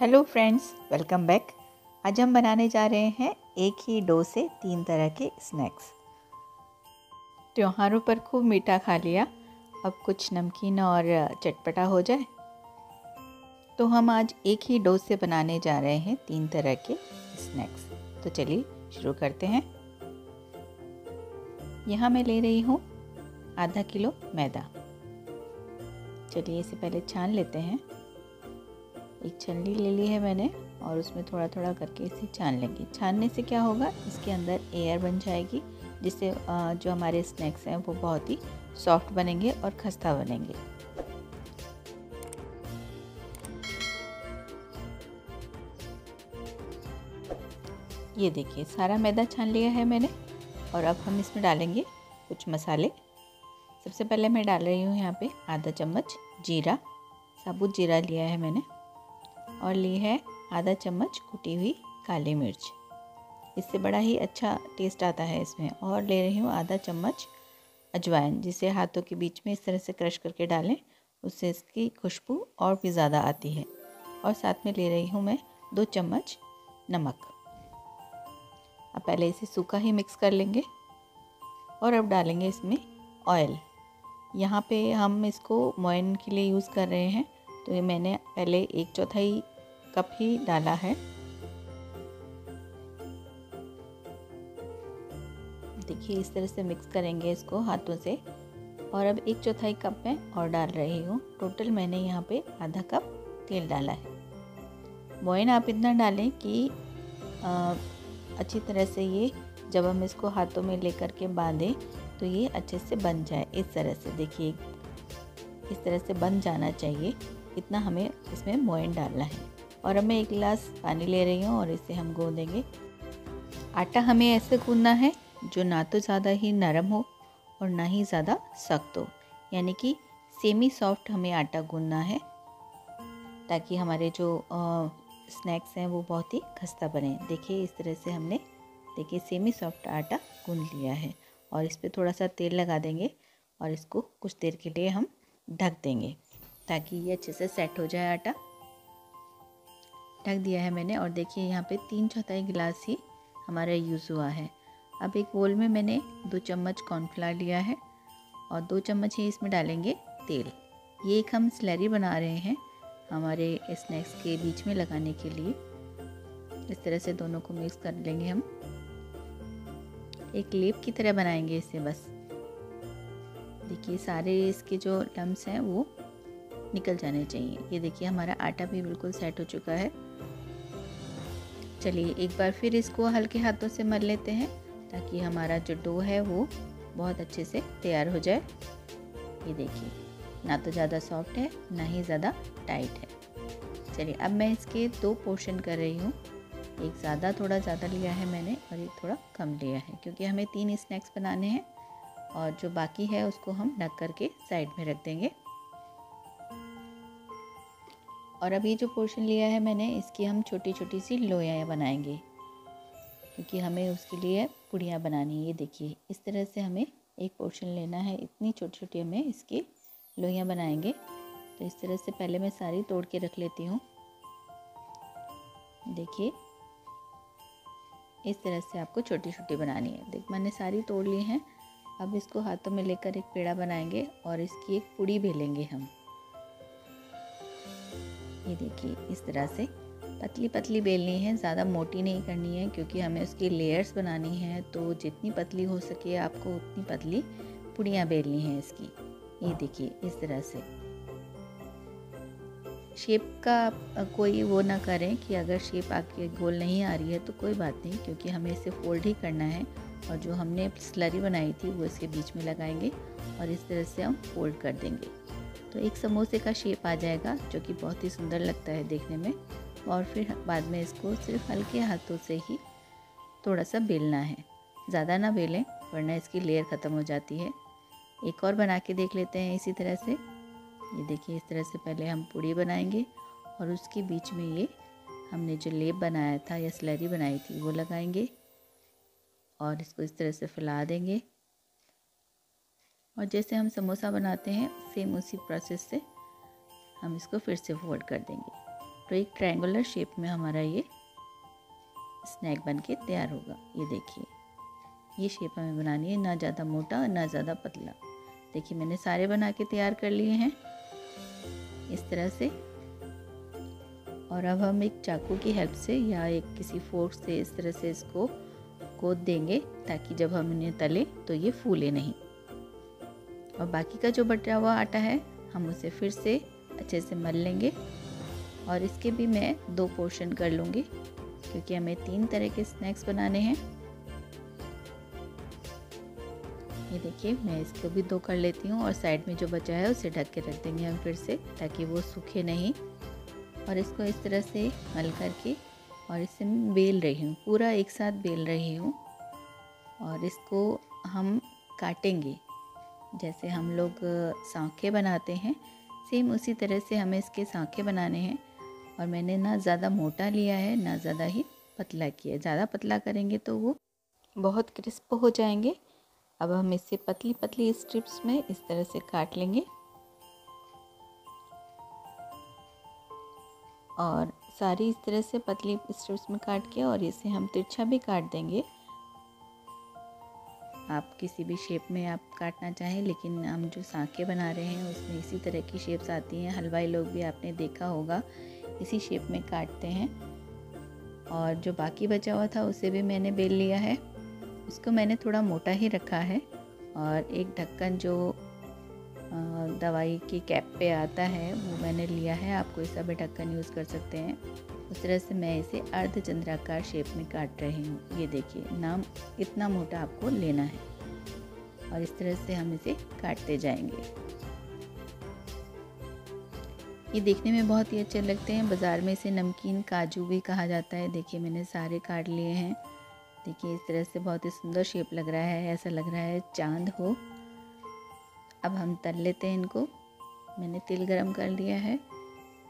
Hello friends welcome back आज हम बनाने जा रहे हैं एक ही डो से तीन तरह के स्नैक्स त्योहारों पर खूब मीठा खा लिया। अब कुछ नमकीन और चटपटा हो जाए। तो हम आज एक ही डो से बनाने जा रहे हैं तीन तरह के स्नैक्स तो चलिए शुरू करते हैं। यहाँ मैं ले रही हूँ आधा किलो मैदा। चलिए इसे पहले छान लेते हैं। एक छलनी ले ली है मैंने और उसमें थोड़ा थोड़ा करके इसे छान लेंगे। छानने से क्या होगा? इसके अंदर एयर बन जाएगी, जिससे जो हमारे स्नैक्स हैं वो बहुत ही सॉफ्ट बनेंगे और खस्ता बनेंगे। ये देखिए, सारा मैदा छान लिया है मैंने और अब हम इसमें डालेंगे कुछ मसाले। सबसे पहले मैं डाल रही हूँ यहाँ पे आधा चम्मच जीरा। साबुत जीरा लिया है मैंने। और ली है आधा चम्मच कुटी हुई काली मिर्च। इससे बड़ा ही अच्छा टेस्ट आता है इसमें। और ले रही हूँ आधा चम्मच अजवाइन, जिसे हाथों के बीच में इस तरह से क्रश करके डालें, उससे इसकी खुशबू और भी ज़्यादा आती है। और साथ में ले रही हूँ मैं दो चम्मच नमक। अब पहले इसे सूखा ही मिक्स कर लेंगे और अब डालेंगे इसमें ऑयल यहाँ पे हम इसको मोइन के लिए यूज़ कर रहे हैं। तो ये मैंने पहले एक चौथाई कप ही डाला है। देखिए इस तरह से मिक्स करेंगे इसको हाथों से। और अब एक चौथाई कप में और डाल रही हूँ। टोटल मैंने यहाँ पे आधा कप तेल डाला है। मोइन आप इतना डालें कि आ, अच्छी तरह से ये जब हम इसको हाथों में लेकर के बांधें तो ये अच्छे से बन जाए। इस तरह से देखिए इस तरह से बन जाना चाहिए। इतना हमें इसमें मोइन डालना है। और अब मैं एक गिलास पानी ले रही हूँ और इसे हम गूँधेंगे आटा हमें ऐसे गूँधना है जो ना तो ज़्यादा ही नरम हो और ना ही ज़्यादा सख्त हो। यानी कि सेमी सॉफ्ट हमें आटा गूँधना है ताकि हमारे जो आ, स्नैक्स हैं वो बहुत ही खस्ता बने। देखिए इस तरह से हमने देखिए सेमी सॉफ्ट आटा गूँध लिया है। और इस पर थोड़ा सा तेल लगा देंगे और इसको कुछ देर के लिए हम ढक देंगे। ताकि ये अच्छे से सेट हो जाए आटा। ढक दिया है मैंने और देखिए यहाँ पे तीन चौथाई गिलास ही हमारा यूज़ हुआ है। अब एक बोल में मैंने दो चम्मच कॉर्नफ्लावर लिया है और दो चम्मच ही इसमें डालेंगे तेल। ये एक हम स्लैरी बना रहे हैं हमारे स्नैक्स के बीच में लगाने के लिए। इस तरह से दोनों को मिक्स कर लेंगे हम। एक लेप की तरह बनाएँगे इसे बस। देखिए सारे इसके जो लम्स हैं वो निकल जाने चाहिए। ये देखिए, हमारा आटा भी बिल्कुल सेट हो चुका है। चलिए, एक बार फिर इसको हल्के हाथों से मल लेते हैं, ताकि हमारा जो डो है वो बहुत अच्छे से तैयार हो जाए। ये देखिए, ना तो ज़्यादा सॉफ्ट है, ना ही ज़्यादा टाइट है। चलिए, अब मैं इसके दो पोर्शन कर रही हूँ। एक ज़्यादा, थोड़ा ज़्यादा लिया है मैंने और एक थोड़ा कम लिया है, क्योंकि हमें तीन स्नैक्स बनाने हैं और जो बाकी है उसको हम ढक करके साइड में रख देंगे। और अभी जो पोर्शन लिया है मैंने, इसकी हम छोटी छोटी सी लोयाँ बनाएँगे। क्योंकि हमें उसके लिए पुड़ियाँ बनानी है, ये देखिए। इस तरह से हमें एक पोर्शन लेना है, इतनी छोटी छोटी हमें इसकी लोहियाँ बनाएँगे। तो इस तरह से पहले मैं सारी तोड़ के रख लेती हूँ। देखिए। इस तरह से आपको छोटी छोटी बनानी है। देख, मैंने सारी तोड़ ली हैं। अब इसको हाथों में लेकर एक पेड़ा बनाएँगे और इसकी एक पुड़ी बेलेंगे हम। ये देखिए, इस तरह से। पतली पतली बेलनी है, ज़्यादा मोटी नहीं करनी है, क्योंकि हमें उसकी लेयर्स बनानी है तो जितनी पतली हो सके आपको उतनी पतली पुड़ियाँ बेलनी है इसकी। ये देखिए, इस तरह से। शेप का कोई वो ना करें कि अगर शेप आपके गोल नहीं आ रही है तो कोई बात नहीं, क्योंकि हमें इसे फोल्ड ही करना है, और जो हमने स्लरी बनाई थी, वो इसके बीच में लगाएँगे, और इस तरह से हम फोल्ड कर देंगे। तो एक समोसे का शेप आ जाएगा, जो कि बहुत ही सुंदर लगता है देखने में। और फिर बाद में इसको सिर्फ़ हल्के हाथों से ही थोड़ा सा बेलना है। ज़्यादा ना बेलें, वरना इसकी लेयर ख़त्म हो जाती है। एक और बना के देख लेते हैं इसी तरह से। ये देखिए, इस तरह से पहले हम पूड़ी बनाएँगे और उसके बीच में ये हमने जो लेप बनाया था या स्लरी बनाई थी, वो लगाएँगे और इसको इस तरह से फैला देंगे। और जैसे हम समोसा बनाते हैं सेम उसी प्रोसेस से हम इसको फिर से फोल्ड कर देंगे। तो एक ट्रायंगुलर शेप में हमारा ये स्नैक बन के तैयार होगा। ये देखिए, ये शेप हमें बनानी है, ना ज़्यादा मोटा और ना ज़्यादा पतला। देखिए, मैंने सारे बना के तैयार कर लिए हैं। इस तरह से। और अब हम एक चाकू की हेल्प से या एक किसी फोर्क से इस तरह से इसको गोद देंगे, ताकि जब हम इन्हें तले तो ये फूले नहीं। और बाकी का जो बटा हुआ आटा है, हम उसे फिर से अच्छे से मल लेंगे। और इसके भी मैं दो पोर्शन कर लूँगी, क्योंकि हमें तीन तरह के स्नैक्स बनाने हैं। ये देखिए, मैं इसको भी दो कर लेती हूँ और साइड में जो बचा है, उसे ढक के रख देंगे हम फिर से, ताकि वो सूखे नहीं। और इसको इस तरह से मल करके और इसे मैं बेल रही हूँ, पूरा एक साथ बेल रही हूँ। और इसको हम काटेंगे। जैसे हम लोग सांखे बनाते हैं, सेम उसी तरह से हमें इसके सांखे बनाने हैं। और मैंने ना ज़्यादा मोटा लिया है, ना ज़्यादा ही पतला किया है। ज़्यादा पतला करेंगे तो वो बहुत क्रिस्प हो जाएँगे। अब हम इसे पतली पतली स्ट्रिप्स में इस तरह से काट लेंगे। और सारी इस तरह से पतली स्ट्रिप्स में काट के और इसे हम तिरछा भी काट देंगे। आप किसी भी शेप में आप काटना चाहें, लेकिन हम जो सांखे बना रहे हैं, उसमें इसी तरह की शेप्स आती हैं। हलवाई लोग भी आपने देखा होगा, इसी शेप में काटते हैं। और जो बाकी बचा हुआ था, उसे भी मैंने बेल लिया है। उसको मैंने थोड़ा मोटा ही रखा है। और एक ढक्कन जो दवाई की कैप पे आता है, वो मैंने लिया है। आप कोई सा भी ढक्कन यूज़ कर सकते हैं। उस तरह से मैं इसे अर्ध चंद्राकार शेप में काट रही हूँ। ये देखिए, नाम इतना मोटा आपको लेना है। और इस तरह से हम इसे काटते जाएँगे। ये देखने में बहुत ही अच्छे लगते हैं। बाज़ार में इसे नमकीन काजू भी कहा जाता है। देखिए, मैंने सारे काट लिए हैं। देखिए, इस तरह से बहुत ही सुंदर शेप लग रहा है। ऐसा लग रहा है चाँद हो। अब हम तल लेते हैं इनको। मैंने तेल गरम कर लिया है।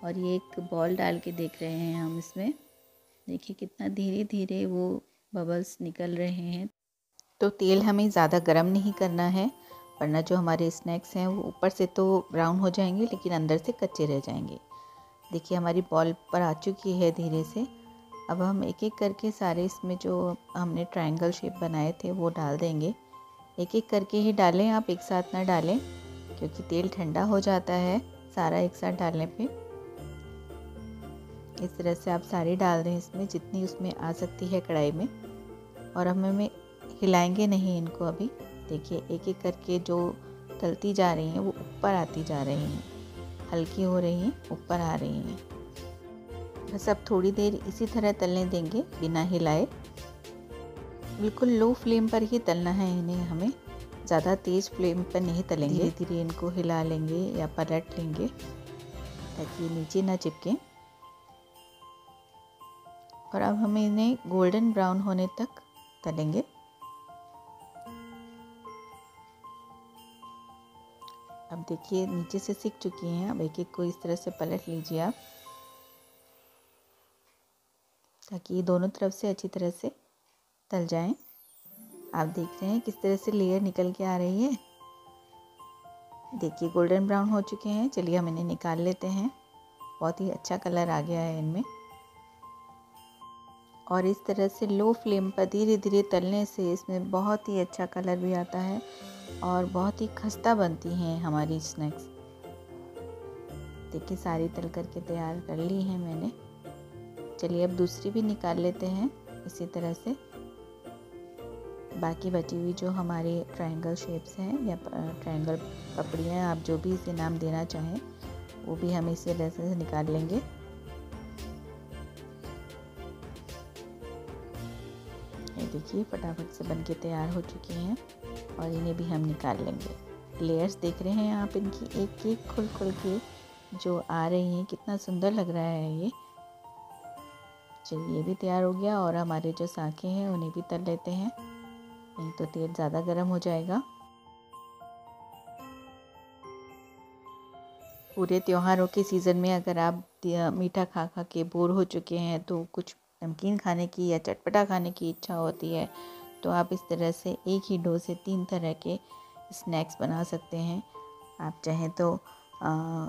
और ये एक बॉल डाल के देख रहे हैं हम इसमें। देखिए कितना धीरे धीरे वो बबल्स निकल रहे हैं। तो तेल हमें ज़्यादा गर्म नहीं करना है, वरना जो हमारे स्नैक्स हैं वो ऊपर से तो ब्राउन हो जाएँगे, लेकिन अंदर से कच्चे रह जाएँगे। देखिए हमारी बॉल पर आ चुकी है धीरे से। अब हम एक एक करके सारे इसमें जो हमने ट्रायंगल शेप बनाए थे वो डाल देंगे। एक एक करके ही डालें, आप एक साथ ना डालें, क्योंकि तेल ठंडा हो जाता है सारा एक साथ डालने पे। इस तरह से आप सारी डाल दें इसमें, जितनी उसमें आ सकती है कढ़ाई में। और हम हमें हिलाएँगे नहीं इनको अभी। देखिए एक एक करके जो तलती जा रही हैं, वो ऊपर आती जा रही हैं। हल्की हो रही हैं, ऊपर आ रही हैं। बस अब थोड़ी देर इसी तरह तलने देंगे बिना हिलाए। बिल्कुल लो फ्लेम पर ही तलना है इन्हें हमें। ज़्यादा तेज़ फ्लेम पर नहीं तलेंगे। धीरे धीरे इनको हिला लेंगे या पलट लेंगे, ताकि नीचे ना चिपके। और अब हम इन्हें गोल्डन ब्राउन होने तक तलेंगे। अब देखिए, नीचे से सीख चुकी हैं। अब एक एक को इस तरह से पलट लीजिए आप, ताकि ये दोनों तरफ़ से अच्छी तरह से तल जाएँ। आप देख रहे हैं किस तरह से लेयर निकल के आ रही है। देखिए गोल्डन ब्राउन हो चुके हैं। चलिए हम इन्हें निकाल लेते हैं। बहुत ही अच्छा कलर आ गया है इनमें। और इस तरह से लो फ्लेम पर धीरे धीरे तलने से इसमें बहुत ही अच्छा कलर भी आता है और बहुत ही खस्ता बनती हैं हमारी स्नैक्स। देखिए, सारी तल करके तैयार कर ली हैं मैंने। चलिए, अब दूसरी भी निकाल लेते हैं इसी तरह से। बाकी बची हुई जो हमारे ट्रायंगल शेप्स हैं या ट्रायंगल पपड़ियाँ, आप जो भी इसे नाम देना चाहें, वो भी हम इसी तरह से निकाल लेंगे। देखिए, फटाफट से बन के तैयार हो चुकी हैं और इन्हें भी हम निकाल लेंगे। लेयर्स देख रहे हैं आप इनकी एक एक खुल खुल के जो आ रही हैं, कितना सुंदर लग रहा है ये। चलिए, ये भी तैयार हो गया और हमारे जो साखे हैं, उन्हें भी तल लेते हैं। नहीं तो तेल ज़्यादा गर्म हो जाएगा। पूरे त्योहारों के सीज़न में अगर आप मीठा खा खा के बोर हो चुके हैं तो कुछ नमकीन खाने की या चटपटा खाने की इच्छा होती है तो आप इस तरह से एक ही डो से तीन तरह के स्नैक्स बना सकते हैं। आप चाहें तो आ,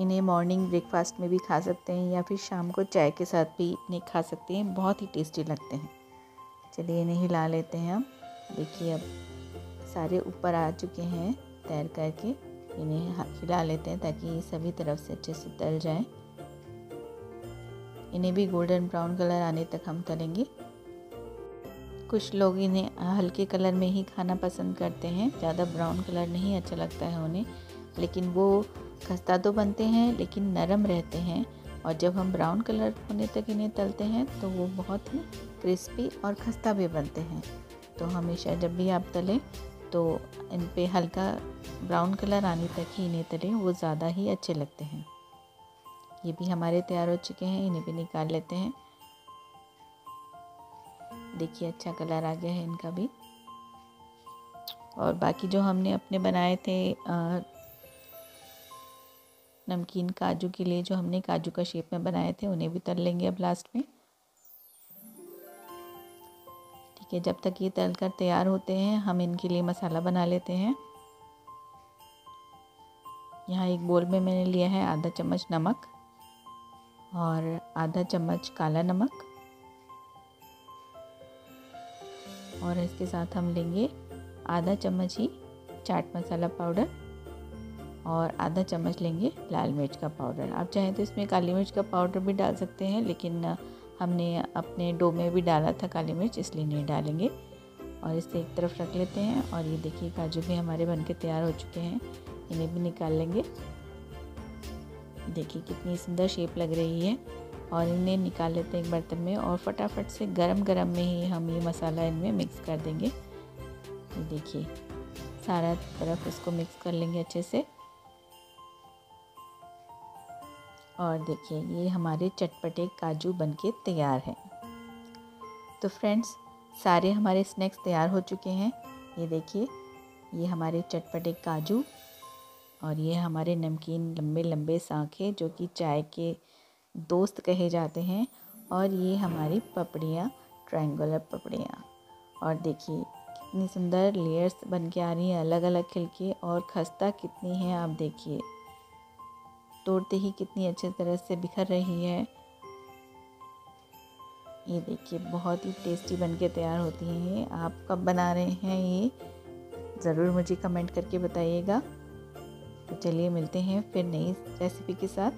इन्हें मॉर्निंग ब्रेकफास्ट में भी खा सकते हैं या फिर शाम को चाय के साथ भी इन्हें खा सकते हैं बहुत ही टेस्टी लगते हैं। चलिए इन्हें हिला लेते हैं हम। देखिए अब सारे ऊपर आ चुके हैं तैर करके। इन्हें हिला लेते हैं ताकि सभी तरफ़ से अच्छे से तल जाए। इन्हें भी गोल्डन ब्राउन कलर आने तक हम तलेंगे। कुछ लोग इन्हें हल्के कलर में ही खाना पसंद करते हैं। ज़्यादा ब्राउन कलर नहीं अच्छा लगता है उन्हें, लेकिन वो खस्ता तो बनते हैं, लेकिन नरम रहते हैं। और जब हम ब्राउन कलर होने तक इन्हें तलते हैं तो वो बहुत ही क्रिस्पी और खस्ता भी बनते हैं। तो हमेशा जब भी आप तलें तो इन पर हल्का ब्राउन कलर आने तक ही इन्हें तलें, वो ज़्यादा ही अच्छे लगते हैं। ये भी हमारे तैयार हो चुके हैं, इन्हें भी निकाल लेते हैं। देखिए अच्छा कलर आ गया है इनका भी। और बाकी जो हमने अपने बनाए थे नमकीन काजू के लिए जो हमने काजू का शेप में बनाए थे, उन्हें भी तल लेंगे अब लास्ट में। ठीक है, जब तक ये तल कर तैयार होते हैं, हम इनके लिए मसाला बना लेते हैं। यहाँ एक बोल में मैंने लिया है आधा चम्मच नमक। और आधा चम्मच काला नमक। और इसके साथ हम लेंगे आधा चम्मच ही चाट मसाला पाउडर और आधा चम्मच लेंगे लाल मिर्च का पाउडर। आप चाहें तो इसमें काली मिर्च का पाउडर भी डाल सकते हैं, लेकिन हमने अपने डो में भी डाला था काली मिर्च, इसलिए नहीं डालेंगे। और इसे एक तरफ़ रख लेते हैं और ये देखिए, काजू भी हमारे बन के तैयार हो चुके हैं। इन्हें भी निकाल लेंगे। देखिए कितनी सुंदर शेप लग रही है। और इन्हें निकाल लेते हैं एक बर्तन में और फटाफट से गरम गरम में ही हम ये मसाला इनमें मिक्स कर देंगे। ये देखिए, सारा तरफ़ इसको मिक्स कर लेंगे अच्छे से। और देखिए, ये हमारे चटपटे काजू बनके तैयार हैं। तो फ्रेंड्स सारे हमारे स्नैक्स तैयार हो चुके हैं। ये देखिए, ये हमारे चटपटे काजू और ये हमारे नमकीन लंबे लंबे सांखे जो कि चाय के दोस्त कहे जाते हैं। और ये हमारी पपड़ियाँ ट्रायंगुलर पपड़ियाँ। और देखिए, कितनी सुंदर लेयर्स बन के आ रही हैं अलग अलग खिलके। और खस्ता कितनी है, आप देखिए। तोड़ते ही कितनी अच्छे तरह से बिखर रही है। ये देखिए, बहुत ही टेस्टी बन के तैयार होती हैं आप कब बना रहे हैं ये, ज़रूर मुझे कमेंट करके बताइएगा। तो चलिए मिलते हैं फिर नई रेसिपी के साथ।